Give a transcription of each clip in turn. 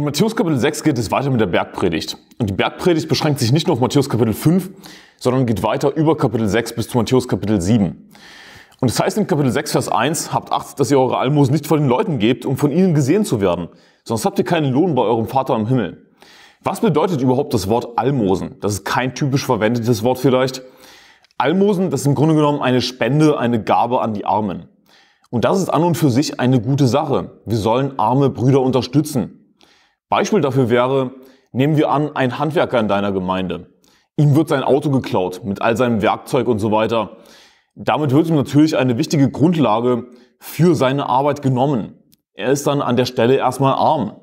In Matthäus Kapitel 6 geht es weiter mit der Bergpredigt. Und die Bergpredigt beschränkt sich nicht nur auf Matthäus Kapitel 5, sondern geht weiter über Kapitel 6 bis zu Matthäus Kapitel 7. Und es das heißt in Kapitel 6, Vers 1, habt Acht, dass ihr eure Almosen nicht vor den Leuten gebt, um von ihnen gesehen zu werden, sonst habt ihr keinen Lohn bei eurem Vater im Himmel. Was bedeutet überhaupt das Wort Almosen? Das ist kein typisch verwendetes Wort vielleicht. Almosen, das ist im Grunde genommen eine Spende, eine Gabe an die Armen. Und das ist an und für sich eine gute Sache. Wir sollen arme Brüder unterstützen. Beispiel dafür wäre, nehmen wir an, ein Handwerker in deiner Gemeinde. Ihm wird sein Auto geklaut mit all seinem Werkzeug und so weiter. Damit wird ihm natürlich eine wichtige Grundlage für seine Arbeit genommen. Er ist dann an der Stelle erstmal arm.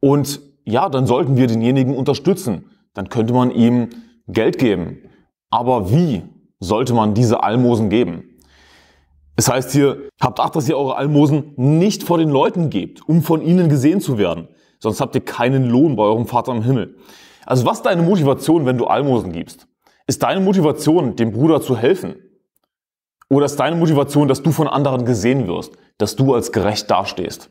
Und ja, dann sollten wir denjenigen unterstützen. Dann könnte man ihm Geld geben. Aber wie sollte man diese Almosen geben? Es heißt hier, habt Acht, dass ihr eure Almosen nicht vor den Leuten gebt, um von ihnen gesehen zu werden sonst habt ihr keinen Lohn bei eurem Vater im Himmel. Also was ist deine Motivation, wenn du Almosen gibst? Ist deine Motivation, dem Bruder zu helfen? Oder ist deine Motivation, dass du von anderen gesehen wirst, dass du als gerecht dastehst?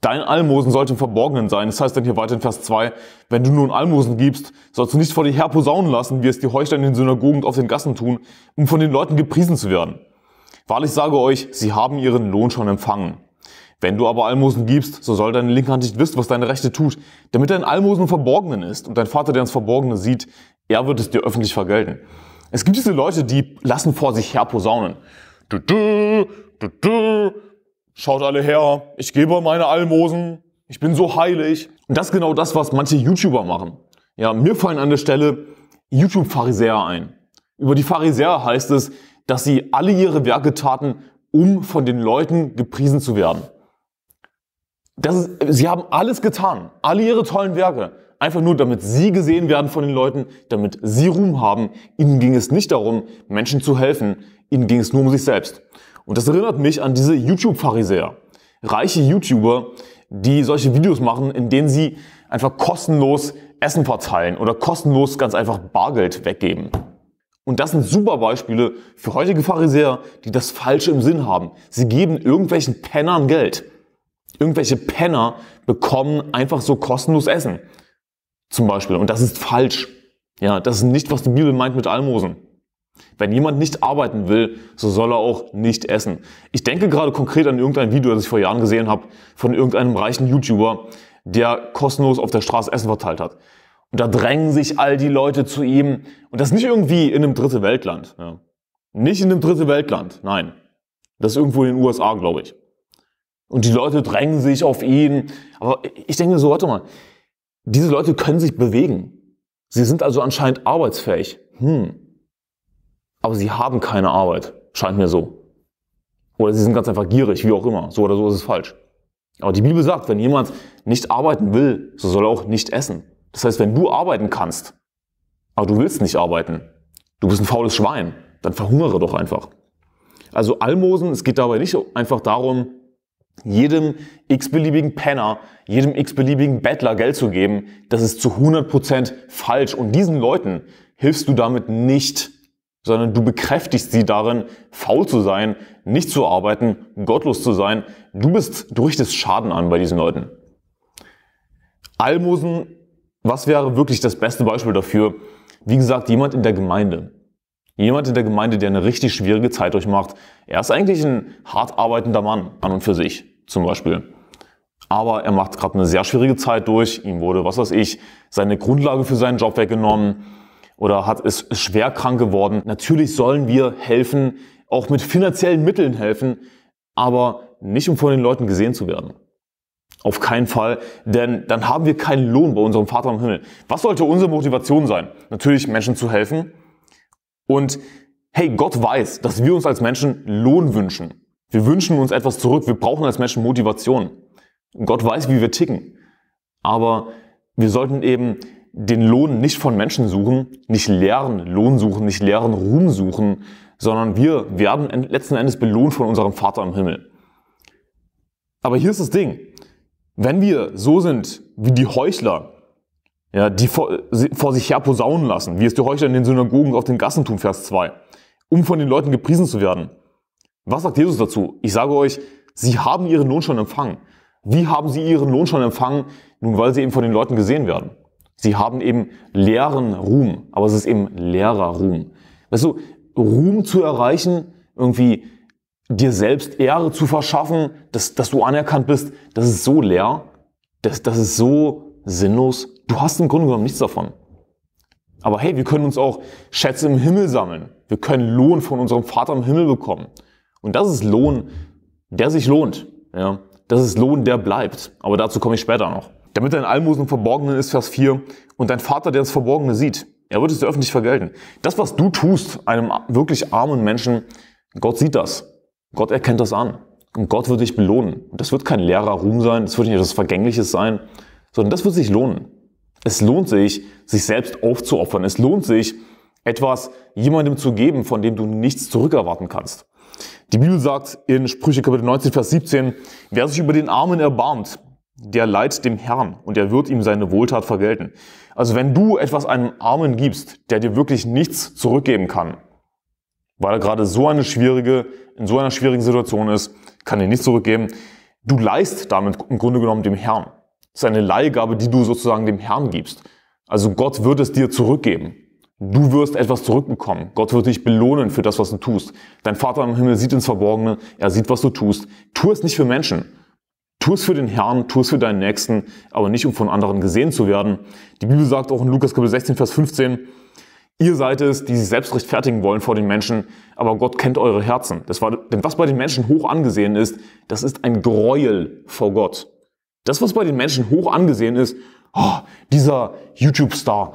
Dein Almosen sollte im Verborgenen sein. Das heißt dann hier weiter in Vers 2, wenn du nun Almosen gibst, sollst du nicht vor dir her posaunen lassen, wie es die Heuchler in den Synagogen und auf den Gassen tun, um von den Leuten gepriesen zu werden. Wahrlich sage euch, sie haben ihren Lohn schon empfangen. Wenn du aber Almosen gibst, so soll deine linke Hand nicht wissen, was deine rechte tut, damit dein Almosen Verborgenen ist und dein Vater, der ins Verborgene sieht, er wird es dir öffentlich vergelten. Es gibt diese Leute, die lassen vor sich her posaunen. Du, du, du, du. Schaut alle her, ich gebe meine Almosen, ich bin so heilig. Und das ist genau das, was manche YouTuber machen. Ja, mir fallen an der Stelle YouTube-Pharisäer ein. Über die Pharisäer heißt es, dass sie alle ihre Werke taten, um von den Leuten gepriesen zu werden. Das ist, sie haben alles getan, alle ihre tollen Werke, einfach nur damit sie gesehen werden von den Leuten, damit sie Ruhm haben. Ihnen ging es nicht darum, Menschen zu helfen, ihnen ging es nur um sich selbst. Und das erinnert mich an diese YouTube-Pharisäer. Reiche YouTuber, die solche Videos machen, in denen sie einfach kostenlos Essen verteilen oder kostenlos ganz einfach Bargeld weggeben. Und das sind super Beispiele für heutige Pharisäer, die das Falsche im Sinn haben. Sie geben irgendwelchen Pennern Geld. Irgendwelche Penner bekommen einfach so kostenlos Essen. Zum Beispiel. Und das ist falsch. Ja, das ist nicht, was die Bibel meint mit Almosen. Wenn jemand nicht arbeiten will, so soll er auch nicht essen. Ich denke gerade konkret an irgendein Video, das ich vor Jahren gesehen habe, von irgendeinem reichen YouTuber, der kostenlos auf der Straße Essen verteilt hat. Und da drängen sich all die Leute zu ihm. Und das nicht irgendwie in einem dritte Weltland. Ja. Nicht in einem dritte Weltland, nein. Das ist irgendwo in den USA, glaube ich. Und die Leute drängen sich auf ihn. Aber ich denke mir so, warte mal, diese Leute können sich bewegen. Sie sind also anscheinend arbeitsfähig. Hm. Aber sie haben keine Arbeit. Scheint mir so. Oder sie sind ganz einfach gierig, wie auch immer. So oder so ist es falsch. Aber die Bibel sagt, wenn jemand nicht arbeiten will, so soll er auch nicht essen. Das heißt, wenn du arbeiten kannst, aber du willst nicht arbeiten, du bist ein faules Schwein, dann verhungere doch einfach. Also Almosen, es geht dabei nicht einfach darum, jedem x-beliebigen Penner, jedem x-beliebigen Bettler Geld zu geben, das ist zu 100% falsch. Und diesen Leuten hilfst du damit nicht, sondern du bekräftigst sie darin, faul zu sein, nicht zu arbeiten, gottlos zu sein. Du bist, du richtest Schaden an bei diesen Leuten. Almosen, was wäre wirklich das beste Beispiel dafür? Wie gesagt, jemand in der Gemeinde. Jemand in der Gemeinde, der eine richtig schwierige Zeit durchmacht. Er ist eigentlich ein hart arbeitender Mann an und für sich, zum Beispiel. Aber er macht gerade eine sehr schwierige Zeit durch. Ihm wurde, was weiß ich, seine Grundlage für seinen Job weggenommen oder hat ist schwer krank geworden. Natürlich sollen wir helfen, auch mit finanziellen Mitteln helfen, aber nicht um von den Leuten gesehen zu werden. Auf keinen Fall, denn dann haben wir keinen Lohn bei unserem Vater im Himmel. Was sollte unsere Motivation sein? Natürlich Menschen zu helfen, und hey, Gott weiß, dass wir uns als Menschen Lohn wünschen. Wir wünschen uns etwas zurück. Wir brauchen als Menschen Motivation. Gott weiß, wie wir ticken. Aber wir sollten eben den Lohn nicht von Menschen suchen, nicht leeren Lohn suchen, nicht leeren Ruhm suchen, sondern wir werden letzten Endes belohnt von unserem Vater im Himmel. Aber hier ist das Ding. Wenn wir so sind wie die Heuchler, ja, die vor, vor sich her posaunen lassen, wie es die Heuchler in den Synagogen auf den Gassen tun, Vers 2, um von den Leuten gepriesen zu werden. Was sagt Jesus dazu? Ich sage euch, sie haben ihren Lohn schon empfangen. Wie haben sie ihren Lohn schon empfangen? Nun, weil sie eben von den Leuten gesehen werden. Sie haben eben leeren Ruhm, aber es ist eben leerer Ruhm. Weißt du, Ruhm zu erreichen, irgendwie dir selbst Ehre zu verschaffen, dass, dass du anerkannt bist, das ist so leer, das, das ist so sinnlos. Du hast im Grunde genommen nichts davon. Aber hey, wir können uns auch Schätze im Himmel sammeln. Wir können Lohn von unserem Vater im Himmel bekommen. Und das ist Lohn, der sich lohnt. Ja, das ist Lohn, der bleibt. Aber dazu komme ich später noch. Damit dein Almosen im Verborgenen ist, Vers 4, und dein Vater, der das Verborgene sieht, er wird es dir öffentlich vergelten. Das, was du tust, einem wirklich armen Menschen, Gott sieht das. Gott erkennt das an. Und Gott wird dich belohnen. Und das wird kein leerer Ruhm sein, das wird nicht etwas Vergängliches sein, sondern das wird sich lohnen. Es lohnt sich, sich selbst aufzuopfern. Es lohnt sich, etwas jemandem zu geben, von dem du nichts zurückerwarten kannst. Die Bibel sagt in Sprüche Kapitel 19, Vers 17, wer sich über den Armen erbarmt, der leiht dem Herrn und er wird ihm seine Wohltat vergelten. Also wenn du etwas einem Armen gibst, der dir wirklich nichts zurückgeben kann, weil er gerade so eine schwierige, in so einer schwierigen Situation ist, kann er nichts zurückgeben, du leist damit im Grunde genommen dem Herrn. Das ist eine Leihgabe, die du sozusagen dem Herrn gibst. Also Gott wird es dir zurückgeben. Du wirst etwas zurückbekommen. Gott wird dich belohnen für das, was du tust. Dein Vater im Himmel sieht ins Verborgene, er sieht, was du tust. Tu es nicht für Menschen. Tu es für den Herrn, tu es für deinen Nächsten, aber nicht um von anderen gesehen zu werden. Die Bibel sagt auch in Lukas Kapitel 16, Vers 15, Ihr seid es, die sich selbst rechtfertigen wollen vor den Menschen, aber Gott kennt eure Herzen. Das war, denn was bei den Menschen hoch angesehen ist, das ist ein Gräuel vor Gott. Das, was bei den Menschen hoch angesehen ist, oh, dieser YouTube-Star,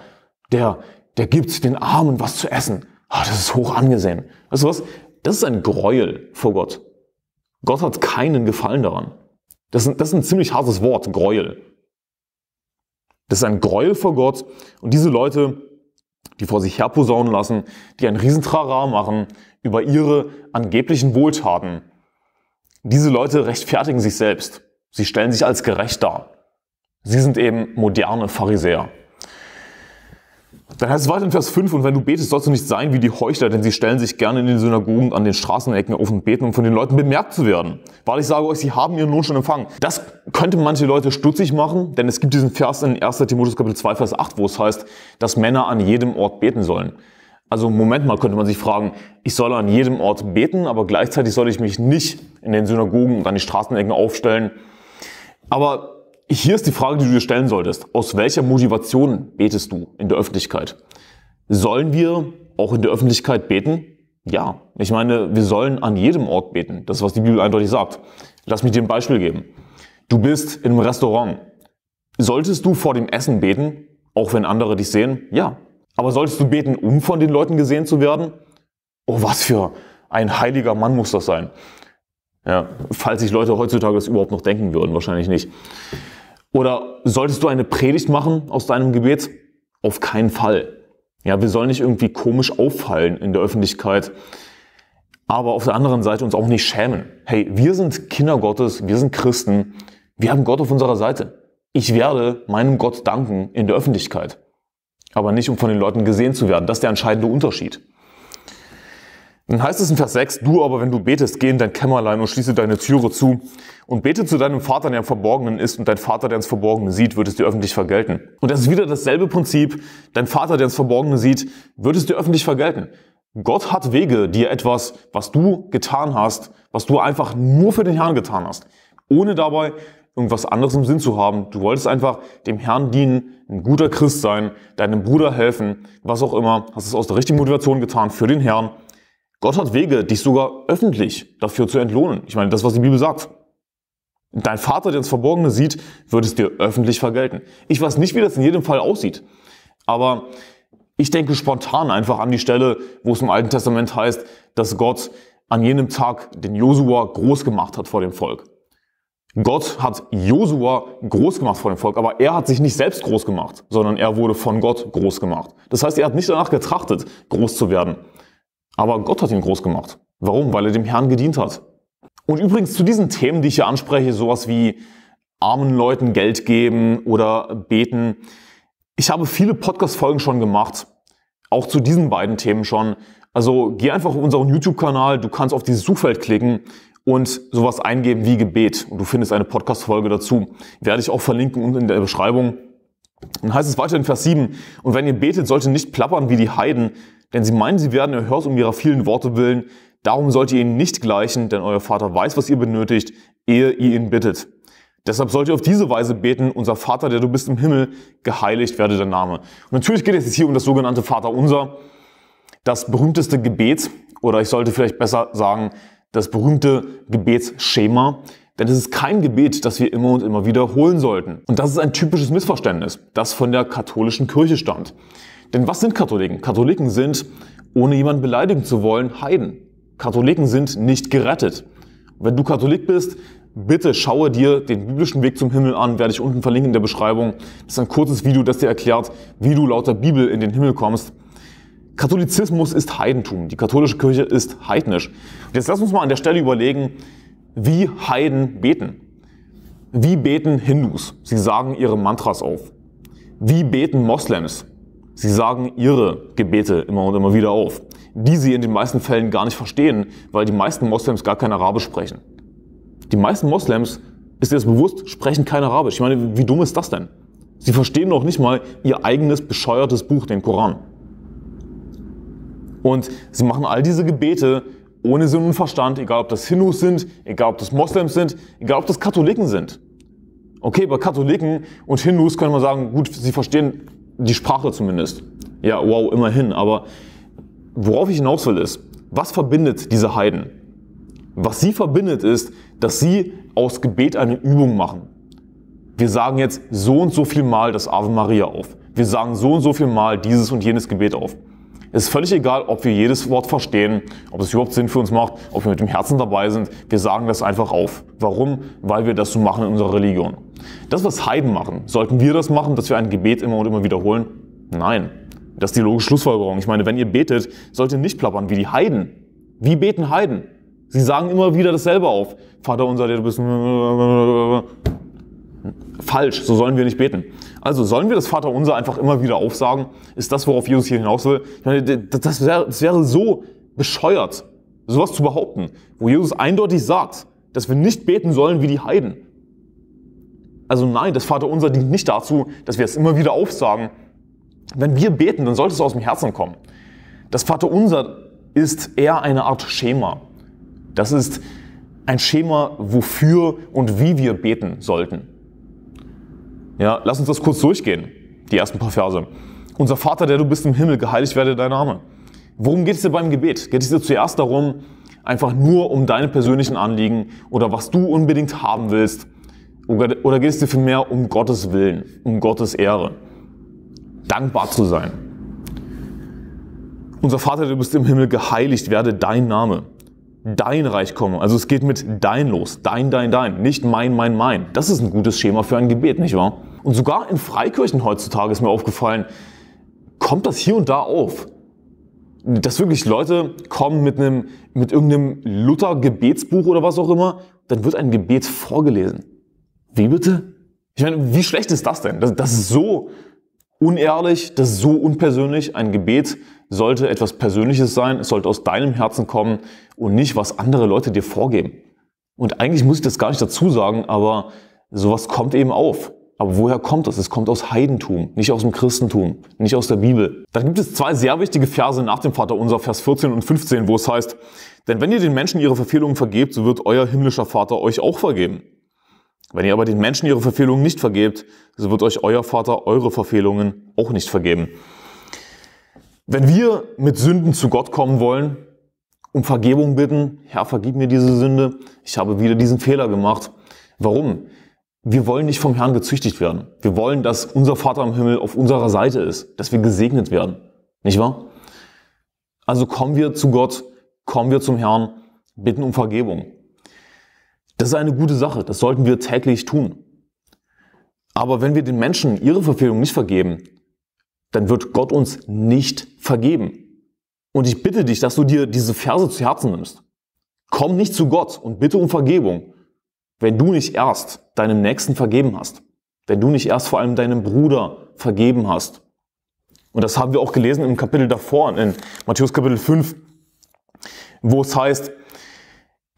der, der gibt den Armen was zu essen. Oh, das ist hoch angesehen. Weißt du was? Das ist ein Gräuel vor Gott. Gott hat keinen Gefallen daran. Das ist, das ist ein ziemlich hartes Wort, Gräuel. Das ist ein Gräuel vor Gott. Und diese Leute, die vor sich herposaunen lassen, die ein Riesentrara machen über ihre angeblichen Wohltaten, diese Leute rechtfertigen sich selbst. Sie stellen sich als gerecht dar. Sie sind eben moderne Pharisäer. Dann heißt es weiter in Vers 5, und wenn du betest, sollst du nicht sein wie die Heuchler, denn sie stellen sich gerne in den Synagogen an den Straßenecken auf und beten, um von den Leuten bemerkt zu werden. Weil ich sage euch, sie haben ihren Lohn schon empfangen. Das könnte manche Leute stutzig machen, denn es gibt diesen Vers in 1. Timotheus Kapitel 2, Vers 8, wo es heißt, dass Männer an jedem Ort beten sollen. Also Moment mal, könnte man sich fragen, ich soll an jedem Ort beten, aber gleichzeitig soll ich mich nicht in den Synagogen und an die Straßenecken aufstellen. Aber hier ist die Frage, die du dir stellen solltest. Aus welcher Motivation betest du in der Öffentlichkeit? Sollen wir auch in der Öffentlichkeit beten? Ja. Ich meine, wir sollen an jedem Ort beten. Das ist, was die Bibel eindeutig sagt. Lass mich dir ein Beispiel geben. Du bist in einem Restaurant. Solltest du vor dem Essen beten, auch wenn andere dich sehen? Ja. Aber solltest du beten, um von den Leuten gesehen zu werden? Oh, was für ein heiliger Mann muss das sein. Ja, falls sich Leute heutzutage das überhaupt noch denken würden, wahrscheinlich nicht. Oder solltest du eine Predigt machen aus deinem Gebet? Auf keinen Fall. Ja, wir sollen nicht irgendwie komisch auffallen in der Öffentlichkeit, aber auf der anderen Seite uns auch nicht schämen. Hey, wir sind Kinder Gottes, wir sind Christen, wir haben Gott auf unserer Seite. Ich werde meinem Gott danken in der Öffentlichkeit, aber nicht um von den Leuten gesehen zu werden. Das ist der entscheidende Unterschied. Dann heißt es in Vers 6, du aber, wenn du betest, geh in dein Kämmerlein und schließe deine Türe zu und bete zu deinem Vater, der im Verborgenen ist und dein Vater, der ins Verborgene sieht, wird es dir öffentlich vergelten. Und das ist wieder dasselbe Prinzip. Dein Vater, der ins Verborgene sieht, wird es dir öffentlich vergelten. Gott hat Wege, dir etwas, was du getan hast, was du einfach nur für den Herrn getan hast, ohne dabei irgendwas anderes im Sinn zu haben. Du wolltest einfach dem Herrn dienen, ein guter Christ sein, deinem Bruder helfen, was auch immer, hast es aus der richtigen Motivation getan für den Herrn Gott hat Wege, dich sogar öffentlich dafür zu entlohnen. Ich meine, das, was die Bibel sagt. Dein Vater, der ins Verborgene sieht, wird es dir öffentlich vergelten. Ich weiß nicht, wie das in jedem Fall aussieht. Aber ich denke spontan einfach an die Stelle, wo es im Alten Testament heißt, dass Gott an jenem Tag den Josua groß gemacht hat vor dem Volk. Gott hat Josua groß gemacht vor dem Volk, aber er hat sich nicht selbst groß gemacht, sondern er wurde von Gott groß gemacht. Das heißt, er hat nicht danach getrachtet, groß zu werden, aber Gott hat ihn groß gemacht. Warum? Weil er dem Herrn gedient hat. Und übrigens zu diesen Themen, die ich hier anspreche, sowas wie armen Leuten Geld geben oder beten. Ich habe viele Podcast-Folgen schon gemacht, auch zu diesen beiden Themen schon. Also geh einfach auf unseren YouTube-Kanal, du kannst auf dieses Suchfeld klicken und sowas eingeben wie Gebet. Und du findest eine Podcast-Folge dazu. Werde ich auch verlinken unten in der Beschreibung. Dann heißt es weiter in Vers 7, und wenn ihr betet, sollt ihr nicht plappern wie die Heiden, denn sie meinen, sie werden erhört um ihrer vielen Worte willen. Darum sollt ihr ihnen nicht gleichen, denn euer Vater weiß, was ihr benötigt, ehe ihr ihn bittet. Deshalb sollt ihr auf diese Weise beten, unser Vater, der du bist im Himmel, geheiligt werde dein Name. Und natürlich geht es jetzt hier um das sogenannte Vater unser, das berühmteste Gebet, oder ich sollte vielleicht besser sagen, das berühmte Gebetsschema. Denn es ist kein Gebet, das wir immer und immer wiederholen sollten. Und das ist ein typisches Missverständnis, das von der katholischen Kirche stammt. Denn was sind Katholiken? Katholiken sind, ohne jemanden beleidigen zu wollen, Heiden. Katholiken sind nicht gerettet. Wenn du Katholik bist, bitte schaue dir den biblischen Weg zum Himmel an, werde ich unten verlinken in der Beschreibung. Das ist ein kurzes Video, das dir erklärt, wie du laut der Bibel in den Himmel kommst. Katholizismus ist Heidentum. Die katholische Kirche ist heidnisch. Und jetzt lass uns mal an der Stelle überlegen, wie Heiden beten. Wie beten Hindus? Sie sagen ihre Mantras auf. Wie beten Moslems? Sie sagen ihre Gebete immer und immer wieder auf, die sie in den meisten Fällen gar nicht verstehen, weil die meisten Moslems gar kein Arabisch sprechen. Die meisten Moslems, ist dir das bewusst, sprechen kein Arabisch. Ich meine, wie dumm ist das denn? Sie verstehen noch nicht mal ihr eigenes bescheuertes Buch, den Koran. Und sie machen all diese Gebete ohne Sinn und Verstand, egal ob das Hindus sind, egal ob das Moslems sind, egal ob das Katholiken sind. Okay, bei Katholiken und Hindus könnte man sagen, gut, sie verstehen die Sprache zumindest. Ja, wow, immerhin. Aber worauf ich hinaus will ist, was verbindet diese Heiden? Was sie verbindet ist, dass sie aus Gebet eine Übung machen. Wir sagen jetzt so und so viel Mal das Ave Maria auf. Wir sagen so und so viel Mal dieses und jenes Gebet auf. Es ist völlig egal, ob wir jedes Wort verstehen, ob es überhaupt Sinn für uns macht, ob wir mit dem Herzen dabei sind. Wir sagen das einfach auf. Warum? Weil wir das so machen in unserer Religion. Das, was Heiden machen, sollten wir das machen, dass wir ein Gebet immer und immer wiederholen? Nein. Das ist die logische Schlussfolgerung. Ich meine, wenn ihr betet, sollt ihr nicht plappern wie die Heiden. Wie beten Heiden? Sie sagen immer wieder dasselbe auf. Vater unser, der du bist. Falsch, so sollen wir nicht beten. Also sollen wir das Vaterunser einfach immer wieder aufsagen? Ist das, worauf Jesus hier hinaus will? Das wäre, das wäre so bescheuert, sowas zu behaupten, wo Jesus eindeutig sagt, dass wir nicht beten sollen wie die Heiden. Also nein, das Vaterunser dient nicht dazu, dass wir es immer wieder aufsagen. Wenn wir beten, dann sollte es aus dem Herzen kommen. Das Vaterunser ist eher eine Art Schema. Das ist ein Schema, wofür und wie wir beten sollten. Ja, lass uns das kurz durchgehen, die ersten paar Verse. Unser Vater, der du bist im Himmel, geheiligt werde dein Name. Worum geht es dir beim Gebet? Geht es dir zuerst darum, einfach nur um deine persönlichen Anliegen oder was du unbedingt haben willst? Oder geht es dir vielmehr um Gottes Willen, um Gottes Ehre? Dankbar zu sein. Unser Vater, der du bist im Himmel, geheiligt werde dein Name. Dein Reich komme. Also es geht mit dein los. Dein, dein, dein. Nicht mein, mein, mein. Das ist ein gutes Schema für ein Gebet, nicht wahr? Und sogar in Freikirchen heutzutage ist mir aufgefallen, kommt das hier und da auf. Dass wirklich Leute kommen mit einem, mit irgendeinem Luther-Gebetsbuch oder was auch immer, dann wird ein Gebet vorgelesen. Wie bitte? Ich meine, wie schlecht ist das denn? Das, das ist so unehrlich, das ist so unpersönlich. Ein Gebet sollte etwas Persönliches sein, es sollte aus deinem Herzen kommen und nicht, was andere Leute dir vorgeben. Und eigentlich muss ich das gar nicht dazu sagen, aber sowas kommt eben auf. Aber woher kommt das? Es kommt aus Heidentum, nicht aus dem Christentum, nicht aus der Bibel. Dann gibt es zwei sehr wichtige Verse nach dem Vater unser, Vers 14 und 15, wo es heißt, denn wenn ihr den Menschen ihre Verfehlungen vergebt, so wird euer himmlischer Vater euch auch vergeben. Wenn ihr aber den Menschen ihre Verfehlungen nicht vergebt, so wird euch euer Vater eure Verfehlungen auch nicht vergeben. Wenn wir mit Sünden zu Gott kommen wollen, um Vergebung bitten, Herr, vergib mir diese Sünde, ich habe wieder diesen Fehler gemacht. Warum? Wir wollen nicht vom Herrn gezüchtigt werden. Wir wollen, dass unser Vater im Himmel auf unserer Seite ist, dass wir gesegnet werden. Nicht wahr? Also kommen wir zu Gott, kommen wir zum Herrn, bitten um Vergebung. Das ist eine gute Sache, das sollten wir täglich tun. Aber wenn wir den Menschen ihre Verfehlung nicht vergeben, dann wird Gott uns nicht vergeben. Und ich bitte dich, dass du dir diese Verse zu Herzen nimmst. Komm nicht zu Gott und bitte um Vergebung, wenn du nicht erst deinem Nächsten vergeben hast, wenn du nicht erst vor allem deinem Bruder vergeben hast. Und das haben wir auch gelesen im Kapitel davor, in Matthäus Kapitel 5, wo es heißt,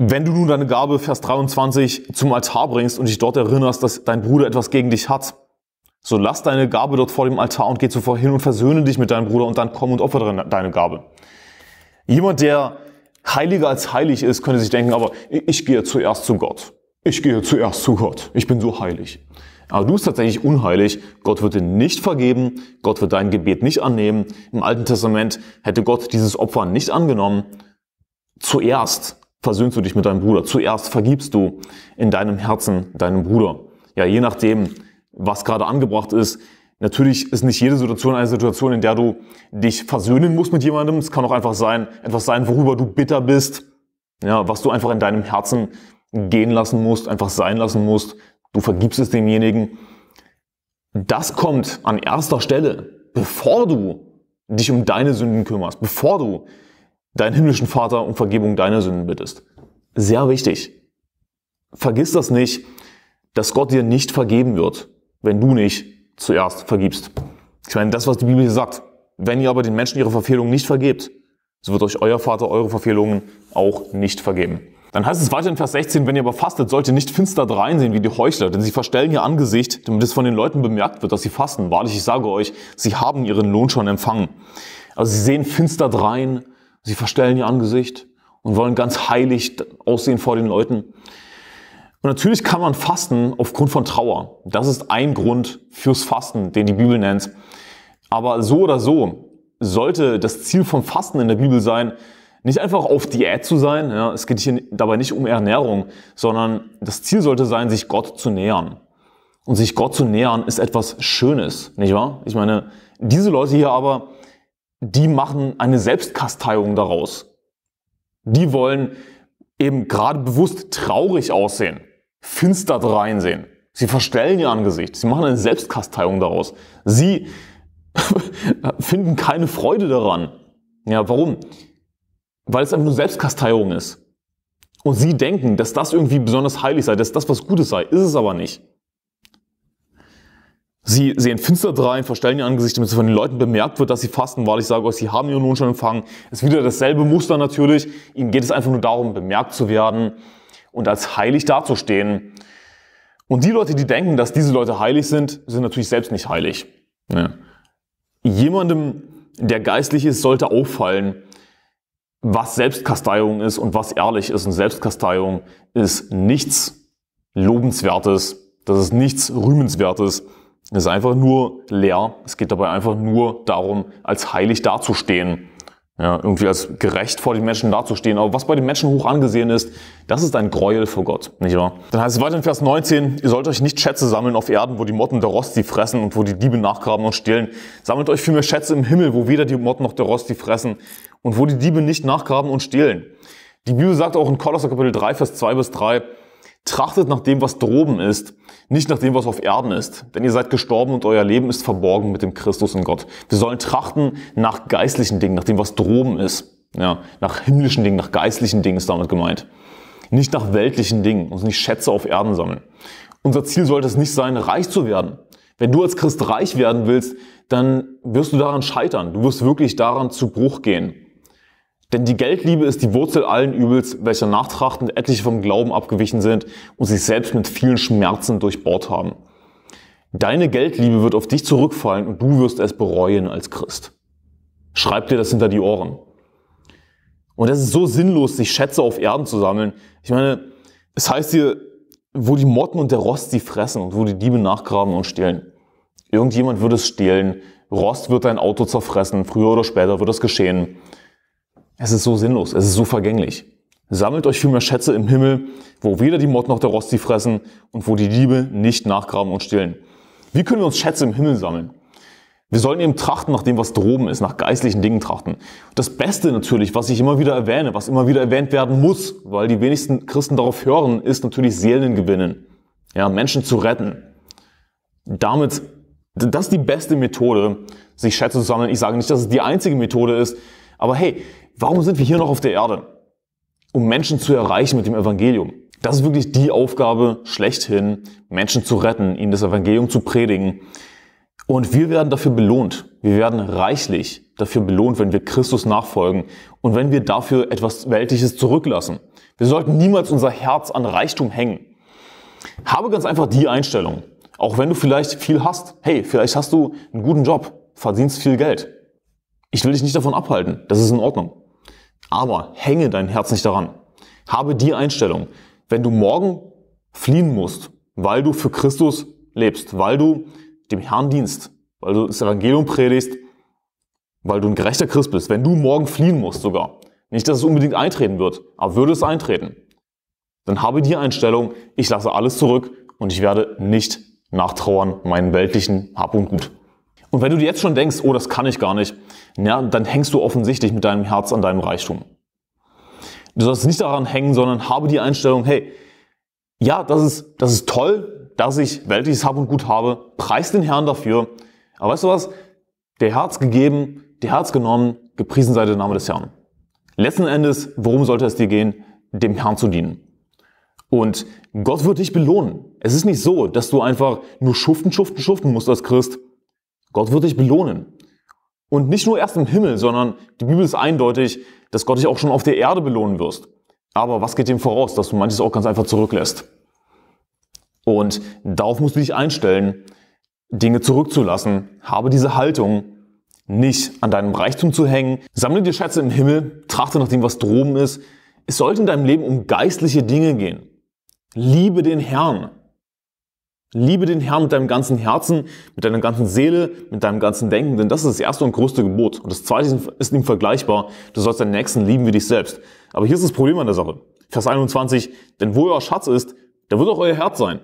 Wenn du nun deine Gabe, Vers 23, zum Altar bringst und dich dort erinnerst, dass dein Bruder etwas gegen dich hat, so lass deine Gabe dort vor dem Altar und geh zuvor hin und versöhne dich mit deinem Bruder und dann komm und opfere deine Gabe. Jemand, der heiliger als heilig ist, könnte sich denken, aber ich gehe zuerst zu Gott. Ich gehe zuerst zu Gott. Ich bin so heilig. Aber du bist tatsächlich unheilig. Gott wird dir nicht vergeben. Gott wird dein Gebet nicht annehmen. Im Alten Testament hätte Gott dieses Opfer nicht angenommen. Zuerst versöhnst du dich mit deinem Bruder. Zuerst vergibst du in deinem Herzen deinem Bruder. Ja, je nachdem, was gerade angebracht ist. Natürlich ist nicht jede Situation eine Situation, in der du dich versöhnen musst mit jemandem. Es kann auch einfach sein, etwas sein, worüber du bitter bist. Ja, was du einfach in deinem Herzen gehen lassen musst, einfach sein lassen musst. Du vergibst es demjenigen. Das kommt an erster Stelle, bevor du dich um deine Sünden kümmerst, bevor du deinen himmlischen Vater um Vergebung deiner Sünden bittest. Sehr wichtig. Vergiss das nicht, dass Gott dir nicht vergeben wird, wenn du nicht zuerst vergibst. Ich meine, das, was die Bibel hier sagt. Wenn ihr aber den Menschen ihre Verfehlungen nicht vergebt, so wird euch euer Vater eure Verfehlungen auch nicht vergeben. Dann heißt es weiter in Vers 16, wenn ihr aber fastet, sollt ihr nicht finster dreinsehen wie die Heuchler, denn sie verstellen ihr Angesicht, damit es von den Leuten bemerkt wird, dass sie fasten. Wahrlich, ich sage euch, sie haben ihren Lohn schon empfangen. Also sie sehen finster drein, Sie verstellen ihr Angesicht und wollen ganz heilig aussehen vor den Leuten. Und natürlich kann man fasten aufgrund von Trauer. Das ist ein Grund fürs Fasten, den die Bibel nennt. Aber so oder so sollte das Ziel vom Fasten in der Bibel sein, nicht einfach auf Diät zu sein. Ja, es geht hier dabei nicht um Ernährung, sondern das Ziel sollte sein, sich Gott zu nähern. Und sich Gott zu nähern ist etwas Schönes, nicht wahr? Ich meine, diese Leute hier aber, die machen eine Selbstkasteiung daraus. Die wollen eben gerade bewusst traurig aussehen, finster dreinsehen. Sie verstellen ihr Angesicht. Sie machen eine Selbstkasteiung daraus. Sie finden keine Freude daran. Ja, warum? Weil es einfach nur Selbstkasteiung ist. Und sie denken, dass das irgendwie besonders heilig sei, dass das was Gutes sei. Ist es aber nicht. Sie sehen finster drein, verstellen ihr Angesicht, damit es von den Leuten bemerkt wird, dass sie fasten, weil ich sage euch, sie haben ihren Lohn schon empfangen. Es ist wieder dasselbe Muster natürlich. Ihnen geht es einfach nur darum, bemerkt zu werden und als heilig dazustehen. Und die Leute, die denken, dass diese Leute heilig sind, sind natürlich selbst nicht heilig. Ja. Jemandem, der geistlich ist, sollte auffallen, was Selbstkasteiung ist und was ehrlich ist. Und Selbstkasteiung ist nichts Lobenswertes, das ist nichts Rühmenswertes. Es ist einfach nur leer. Es geht dabei einfach nur darum, als heilig dazustehen. Ja, irgendwie als gerecht vor den Menschen dazustehen. Aber was bei den Menschen hoch angesehen ist, das ist ein Gräuel vor Gott, nicht wahr? Dann heißt es weiter in Vers 19, ihr sollt euch nicht Schätze sammeln auf Erden, wo die Motten der Rost sie fressen und wo die Diebe nachgraben und stehlen. Sammelt euch vielmehr Schätze im Himmel, wo weder die Motten noch der Rost sie fressen und wo die Diebe nicht nachgraben und stehlen. Die Bibel sagt auch in Kolosser Kapitel 3, Vers 2 bis 3, Trachtet nach dem, was droben ist, nicht nach dem, was auf Erden ist. Denn ihr seid gestorben und euer Leben ist verborgen mit dem Christus in Gott. Wir sollen trachten nach geistlichen Dingen, nach dem, was droben ist. Ja, nach himmlischen Dingen, nach geistlichen Dingen ist damit gemeint. Nicht nach weltlichen Dingen, und nicht Schätze auf Erden sammeln. Unser Ziel sollte es nicht sein, reich zu werden. Wenn du als Christ reich werden willst, dann wirst du daran scheitern. Du wirst wirklich daran zu Bruch gehen. Denn die Geldliebe ist die Wurzel allen Übels, welcher nachtrachtend etliche vom Glauben abgewichen sind und sich selbst mit vielen Schmerzen durchbohrt haben. Deine Geldliebe wird auf dich zurückfallen und du wirst es bereuen als Christ. Schreib dir das hinter die Ohren. Und es ist so sinnlos, sich Schätze auf Erden zu sammeln. Ich meine, es heißt hier, wo die Motten und der Rost sie fressen und wo die Diebe nachgraben und stehlen. Irgendjemand wird es stehlen. Rost wird dein Auto zerfressen. Früher oder später wird das geschehen. Es ist so sinnlos, es ist so vergänglich. Sammelt euch vielmehr Schätze im Himmel, wo weder die Motten noch der Rost sie fressen und wo die Diebe nicht nachgraben und stillen. Wie können wir uns Schätze im Himmel sammeln? Wir sollen eben trachten nach dem, was droben ist, nach geistlichen Dingen trachten. Das Beste natürlich, was ich immer wieder erwähne, was immer wieder erwähnt werden muss, weil die wenigsten Christen darauf hören, ist natürlich Seelen gewinnen. Ja, Menschen zu retten. Damit, das ist die beste Methode, sich Schätze zu sammeln. Ich sage nicht, dass es die einzige Methode ist, aber hey, Warum sind wir hier noch auf der Erde? Um Menschen zu erreichen mit dem Evangelium. Das ist wirklich die Aufgabe schlechthin, Menschen zu retten, ihnen das Evangelium zu predigen. Und wir werden dafür belohnt. Wir werden reichlich dafür belohnt, wenn wir Christus nachfolgen und wenn wir dafür etwas Weltliches zurücklassen. Wir sollten niemals unser Herz an Reichtum hängen. Habe ganz einfach die Einstellung. Auch wenn du vielleicht viel hast. Hey, vielleicht hast du einen guten Job, verdienst viel Geld. Ich will dich nicht davon abhalten. Das ist in Ordnung. Aber hänge dein Herz nicht daran. Habe die Einstellung. Wenn du morgen fliehen musst, weil du für Christus lebst, weil du dem Herrn dienst, weil du das Evangelium predigst, weil du ein gerechter Christ bist, wenn du morgen fliehen musst sogar, nicht, dass es unbedingt eintreten wird, aber würde es eintreten, dann habe die Einstellung, ich lasse alles zurück und ich werde nicht nachtrauern meinen weltlichen Hab und Gut. Und wenn du dir jetzt schon denkst, oh, das kann ich gar nicht, ja, dann hängst du offensichtlich mit deinem Herz an deinem Reichtum. Du sollst nicht daran hängen, sondern habe die Einstellung, hey, ja, das ist, das ist toll, dass ich weltliches Hab und Gut habe, preis den Herrn dafür. Aber weißt du was? Der Herz gegeben, der Herz genommen, gepriesen sei der Name des Herrn. Letzten Endes, worum sollte es dir gehen? Dem Herrn zu dienen. Und Gott wird dich belohnen. Es ist nicht so, dass du einfach nur schuften, schuften, schuften musst als Christ. Gott wird dich belohnen. Und nicht nur erst im Himmel, sondern die Bibel ist eindeutig, dass Gott dich auch schon auf der Erde belohnen wirst. Aber was geht dem voraus, dass du manches auch ganz einfach zurücklässt? Und darauf musst du dich einstellen, Dinge zurückzulassen. Habe diese Haltung, nicht an deinem Reichtum zu hängen. Sammle dir Schätze im Himmel, trachte nach dem, was droben ist. Es sollte in deinem Leben um geistliche Dinge gehen. Liebe den Herrn. Liebe den Herrn mit deinem ganzen Herzen, mit deiner ganzen Seele, mit deinem ganzen Denken, denn das ist das erste und größte Gebot. Und das zweite ist ihm vergleichbar. Du sollst deinen Nächsten lieben wie dich selbst. Aber hier ist das Problem an der Sache. Vers 21, denn wo euer Schatz ist, da wird auch euer Herz sein.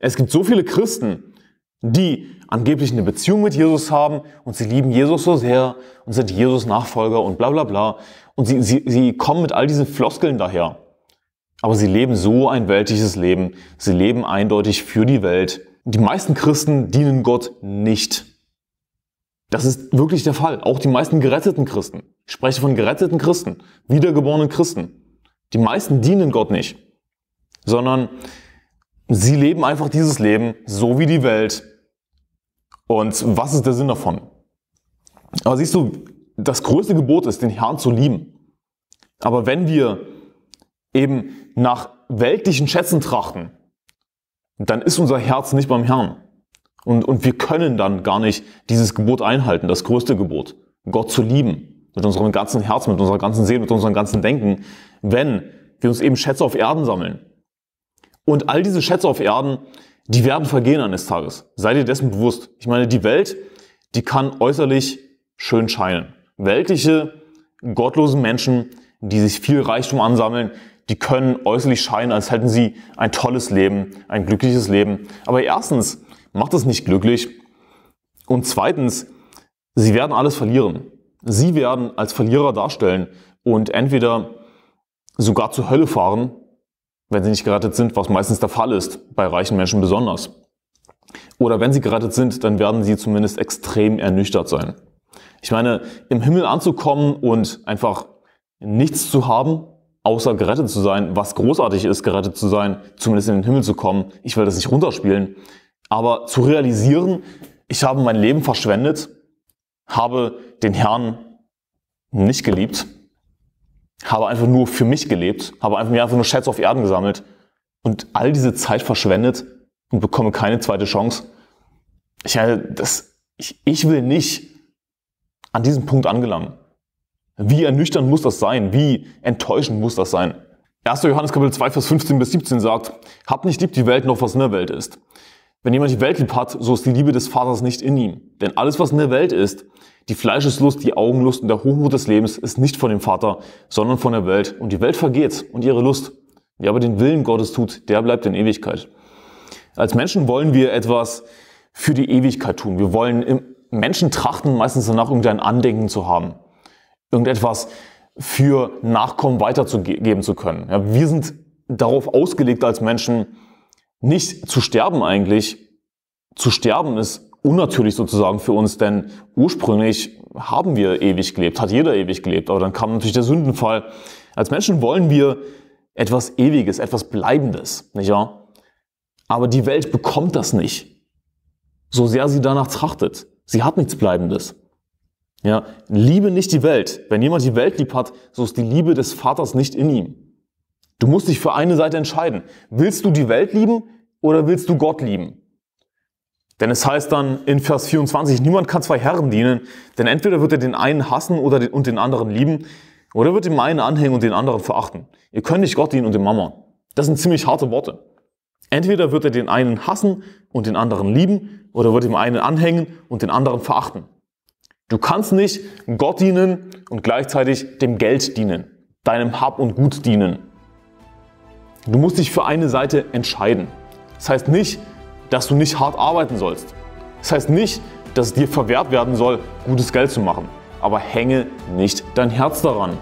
Es gibt so viele Christen, die angeblich eine Beziehung mit Jesus haben und sie lieben Jesus so sehr und sind Jesus Nachfolger und bla bla bla. Und sie, sie, sie kommen mit all diesen Floskeln daher. Aber sie leben so ein weltliches Leben. Sie leben eindeutig für die Welt. Die meisten Christen dienen Gott nicht. Das ist wirklich der Fall. Auch die meisten geretteten Christen. Ich spreche von geretteten Christen, wiedergeborenen Christen. Die meisten dienen Gott nicht, sondern sie leben einfach dieses Leben so wie die Welt. Und was ist der Sinn davon? Aber siehst du, das größte Gebot ist, den Herrn zu lieben. Aber wenn wir eben nach weltlichen Schätzen trachten, dann ist unser Herz nicht beim Herrn. Und, und wir können dann gar nicht dieses Gebot einhalten, das größte Gebot, Gott zu lieben, mit unserem ganzen Herz, mit unserer ganzen Seele, mit unserem ganzen Denken, wenn wir uns eben Schätze auf Erden sammeln. Und all diese Schätze auf Erden, die werden vergehen eines Tages. Seid ihr dessen bewusst. Ich meine, die Welt, die kann äußerlich schön scheinen. Weltliche, gottlose Menschen, die sich viel Reichtum ansammeln, die können äußerlich scheinen, als hätten sie ein tolles Leben, ein glückliches Leben. Aber erstens macht es nicht glücklich. Und zweitens, sie werden alles verlieren. Sie werden als Verlierer darstellen und entweder sogar zur Hölle fahren, wenn sie nicht gerettet sind, was meistens der Fall ist, bei reichen Menschen besonders. Oder wenn sie gerettet sind, dann werden sie zumindest extrem ernüchtert sein. Ich meine, im Himmel anzukommen und einfach nichts zu haben, außer gerettet zu sein, was großartig ist, gerettet zu sein, zumindest in den Himmel zu kommen. Ich will das nicht runterspielen. Aber zu realisieren, ich habe mein Leben verschwendet, habe den Herrn nicht geliebt, habe einfach nur für mich gelebt, habe einfach mir einfach nur Schätze auf Erden gesammelt und all diese Zeit verschwendet und bekomme keine zweite Chance. Ich, das, ich, ich will nicht an diesem Punkt angelangen. Wie ernüchternd muss das sein? Wie enttäuschend muss das sein? 1. Johannes Kapitel 2, Vers 15 bis 17 sagt, habt nicht lieb die Welt noch, was in der Welt ist. Wenn jemand die Welt lieb hat, so ist die Liebe des Vaters nicht in ihm. Denn alles, was in der Welt ist, die Fleischeslust, die Augenlust und der Hochmut des Lebens, ist nicht von dem Vater, sondern von der Welt. Und die Welt vergeht und ihre Lust. Wer aber den Willen Gottes tut, der bleibt in Ewigkeit. Als Menschen wollen wir etwas für die Ewigkeit tun. Wir wollen im Menschen trachten meistens danach, irgendein Andenken zu haben irgendetwas für Nachkommen weiterzugeben zu können. Ja, wir sind darauf ausgelegt als Menschen, nicht zu sterben eigentlich. Zu sterben ist unnatürlich sozusagen für uns, denn ursprünglich haben wir ewig gelebt, hat jeder ewig gelebt, aber dann kam natürlich der Sündenfall. Als Menschen wollen wir etwas Ewiges, etwas Bleibendes, nicht wahr? Aber die Welt bekommt das nicht, so sehr sie danach trachtet. Sie hat nichts Bleibendes. Ja, liebe nicht die Welt. Wenn jemand die Welt lieb hat, so ist die Liebe des Vaters nicht in ihm. Du musst dich für eine Seite entscheiden. Willst du die Welt lieben oder willst du Gott lieben? Denn es heißt dann in Vers 24, niemand kann zwei Herren dienen, denn entweder wird er den einen hassen oder den, und den anderen lieben, oder wird dem einen anhängen und den anderen verachten. Ihr könnt nicht Gott dienen und dem Mammon. Das sind ziemlich harte Worte. Entweder wird er den einen hassen und den anderen lieben, oder wird dem einen anhängen und den anderen verachten. Du kannst nicht Gott dienen und gleichzeitig dem Geld dienen, deinem Hab und Gut dienen. Du musst dich für eine Seite entscheiden. Das heißt nicht, dass du nicht hart arbeiten sollst. Das heißt nicht, dass es dir verwehrt werden soll, gutes Geld zu machen. Aber hänge nicht dein Herz daran.